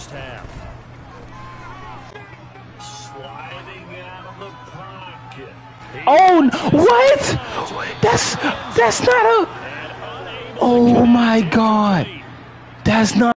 first half. Sliding out of the pocket. Oh, what? That's that's not a. Oh my God, that's not.